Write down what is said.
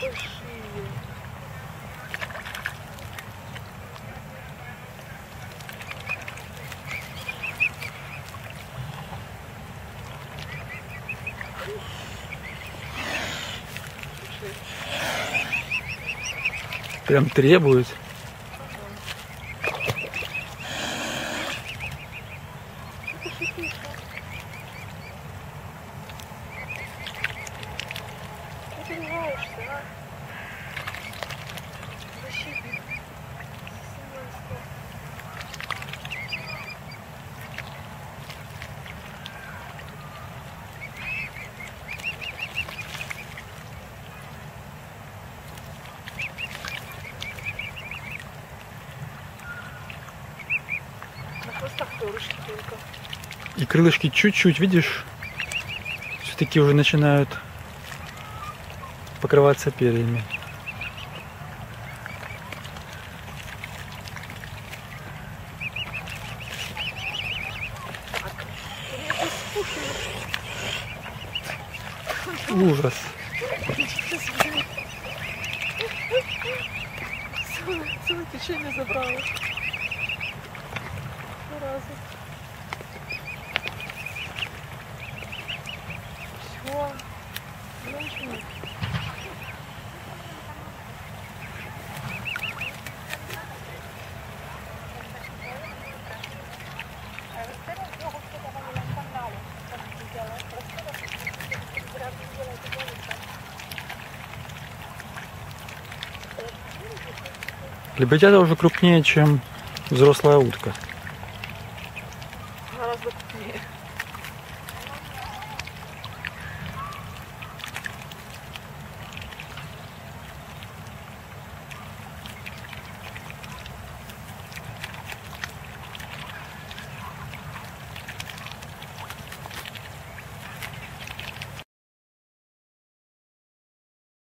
большие. Прям требует. Thank. Понимаешься, а? Только. И крылышки чуть-чуть, видишь, все-таки уже начинают покрываться перьями. Ужас. Целое, целое течение забрало. Зараза. Все. Женщина. Лебедята уже крупнее, чем взрослая утка. Гораздо крупнее.